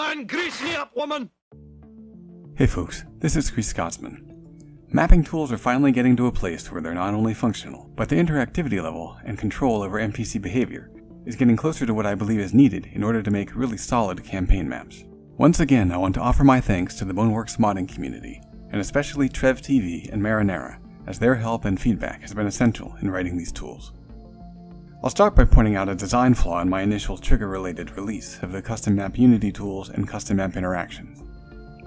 Man, grease me up, woman! Hey folks, this is Greased Scotsman. Mapping tools are finally getting to a place where they're not only functional, but the interactivity level and control over NPC behavior is getting closer to what I believe is needed in order to make really solid campaign maps. Once again, I want to offer my thanks to the Boneworks modding community, and especially TrevTV and Marinara, as their help and feedback has been essential in writing these tools. I'll start by pointing out a design flaw in my initial trigger-related release of the custom map Unity tools and custom map interactions.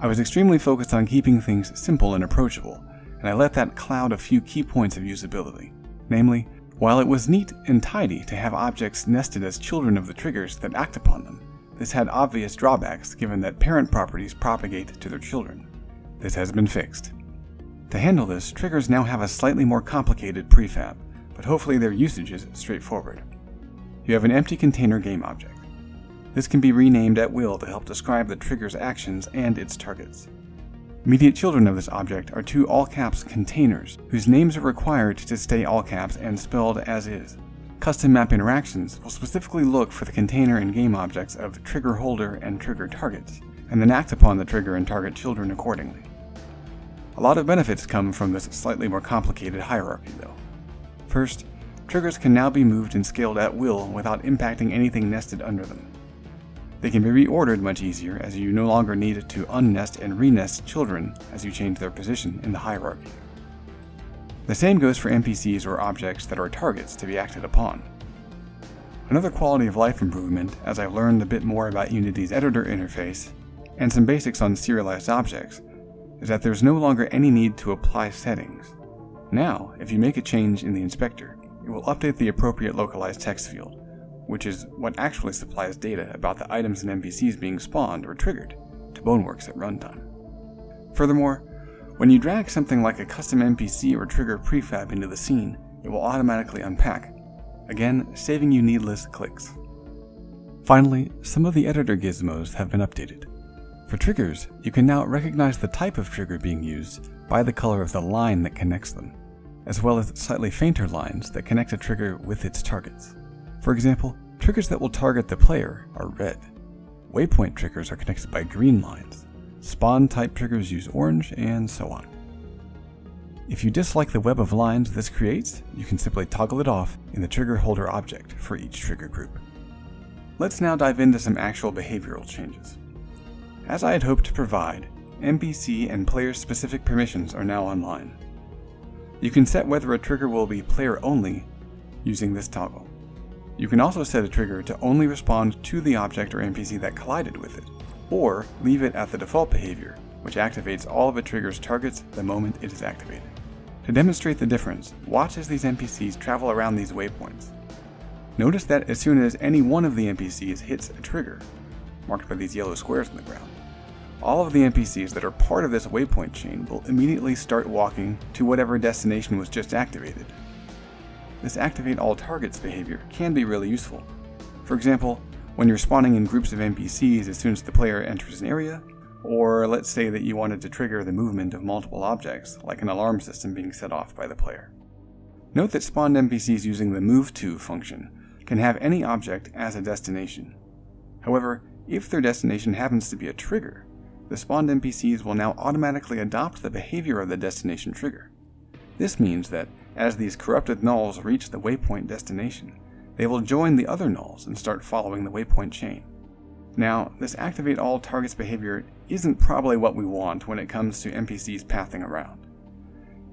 I was extremely focused on keeping things simple and approachable, and I let that cloud a few key points of usability. Namely, while it was neat and tidy to have objects nested as children of the triggers that act upon them, this had obvious drawbacks given that parent properties propagate to their children. This has been fixed. To handle this, triggers now have a slightly more complicated prefab, but hopefully their usage is straightforward. You have an empty container game object. This can be renamed at will to help describe the trigger's actions and its targets. Immediate children of this object are two all caps containers, whose names are required to stay all caps and spelled as is. Custom map interactions will specifically look for the container and game objects of trigger holder and trigger targets, and then act upon the trigger and target children accordingly. A lot of benefits come from this slightly more complicated hierarchy though. First, triggers can now be moved and scaled at will without impacting anything nested under them. They can be reordered much easier as you no longer need to unnest and renest children as you change their position in the hierarchy. The same goes for NPCs or objects that are targets to be acted upon. Another quality of life improvement, as I've learned a bit more about Unity's editor interface, and some basics on serialized objects, is that there's no longer any need to apply settings. Now, if you make a change in the inspector, it will update the appropriate localized text field, which is what actually supplies data about the items and NPCs being spawned or triggered to Boneworks at runtime. Furthermore, when you drag something like a custom NPC or trigger prefab into the scene, it will automatically unpack, again saving you needless clicks. Finally, some of the editor gizmos have been updated. For triggers, you can now recognize the type of trigger being used by the color of the line that connects them as well as slightly fainter lines that connect a trigger with its targets. For example, triggers that will target the player are red. Waypoint triggers are connected by green lines. Spawn type triggers use orange, and so on. If you dislike the web of lines this creates, you can simply toggle it off in the trigger holder object for each trigger group. Let's now dive into some actual behavioral changes. As I had hoped to provide, NPC and player specific permissions are now online. You can set whether a trigger will be player only using this toggle. You can also set a trigger to only respond to the object or NPC that collided with it, or leave it at the default behavior, which activates all of a trigger's targets the moment it is activated. To demonstrate the difference, watch as these NPCs travel around these waypoints. Notice that as soon as any one of the NPCs hits a trigger, marked by these yellow squares in the ground, all of the NPCs that are part of this waypoint chain will immediately start walking to whatever destination was just activated. This activate all targets behavior can be really useful. For example, when you're spawning in groups of NPCs as soon as the player enters an area, or let's say that you wanted to trigger the movement of multiple objects, like an alarm system being set off by the player. Note that spawned NPCs using the move to function can have any object as a destination. However, if their destination happens to be a trigger, the spawned NPCs will now automatically adopt the behavior of the destination trigger. This means that, as these corrupted nulls reach the waypoint destination, they will join the other nulls and start following the waypoint chain. Now, this activate all targets behavior isn't probably what we want when it comes to NPCs pathing around.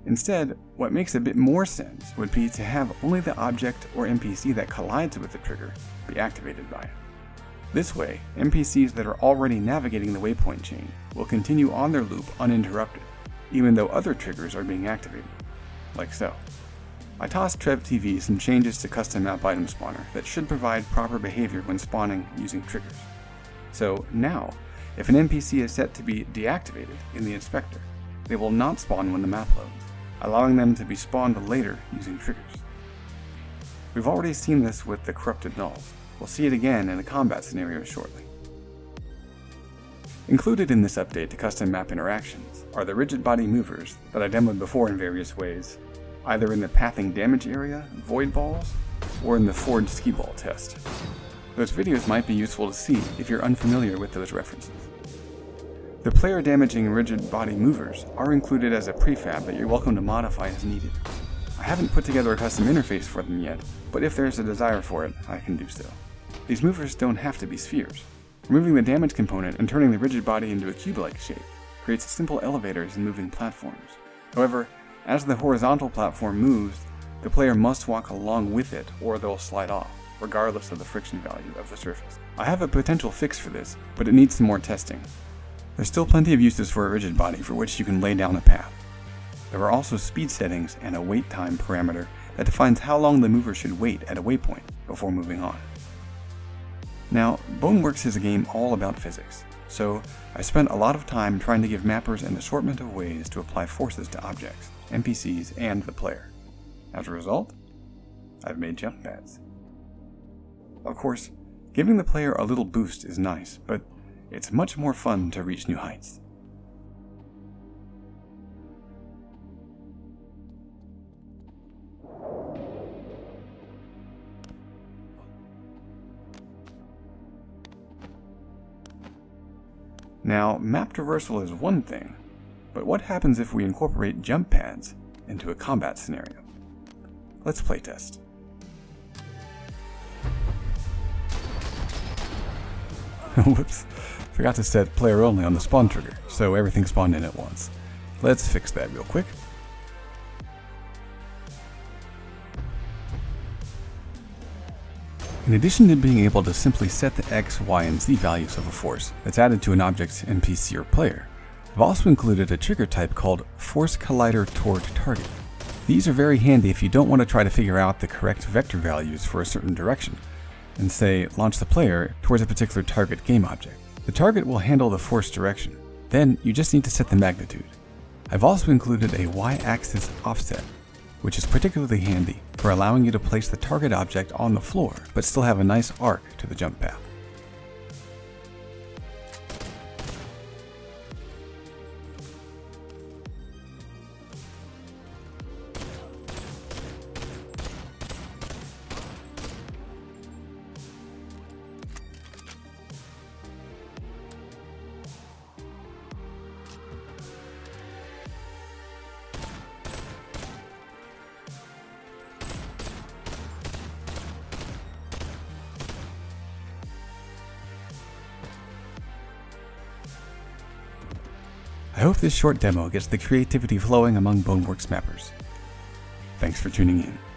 Instead, what makes a bit more sense would be to have only the object or NPC that collides with the trigger be activated by it. This way, NPCs that are already navigating the waypoint chain will continue on their loop uninterrupted, even though other triggers are being activated, like so. I tossed TrevTV some changes to custom map item spawner that should provide proper behavior when spawning using triggers. So now, if an NPC is set to be deactivated in the inspector, they will not spawn when the map loads, allowing them to be spawned later using triggers. We've already seen this with the corrupted nulls, We'll see it again in a combat scenario shortly. Included in this update to custom map interactions are the rigid body movers that I demoed before in various ways, either in the pathing damage area, void balls, or in the forged ski ball test. Those videos might be useful to see if you're unfamiliar with those references. The player damaging rigid body movers are included as a prefab that you're welcome to modify as needed. I haven't put together a custom interface for them yet, but if there's a desire for it, I can do so. These movers don't have to be spheres. Removing the damage component and turning the rigid body into a cube-like shape creates simple elevators and moving platforms. However, as the horizontal platform moves, the player must walk along with it or they'll slide off, regardless of the friction value of the surface. I have a potential fix for this, but it needs some more testing, there's still plenty of uses for a rigid body for which you can lay down a path. There are also speed settings and a wait time parameter that defines how long the mover should wait at a waypoint before moving on. Now, Boneworks is a game all about physics, so I spent a lot of time trying to give mappers an assortment of ways to apply forces to objects, NPCs, and the player. As a result, I've made jump pads. Of course, giving the player a little boost is nice, but it's much more fun to reach new heights. Now, map traversal is one thing, but what happens if we incorporate jump pads into a combat scenario? Let's playtest. Whoops. Forgot to set player only on the spawn trigger, so everything spawned in at once. Let's fix that real quick. In addition to being able to simply set the X, Y, and Z values of a force that's added to an object's NPC or player, I've also included a trigger type called Force Collider Toward Target. These are very handy if you don't want to try to figure out the correct vector values for a certain direction, and say launch the player towards a particular target game object. The target will handle the force direction. Then you just need to set the magnitude. I've also included a y-axis offset, which is particularly handy for allowing you to place the target object on the floor, but still have a nice arc to the jump path. I hope this short demo gets the creativity flowing among Boneworks mappers. Thanks for tuning in.